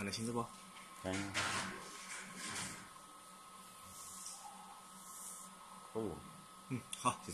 看得清楚不？看呀。哦。嗯，好，谢谢。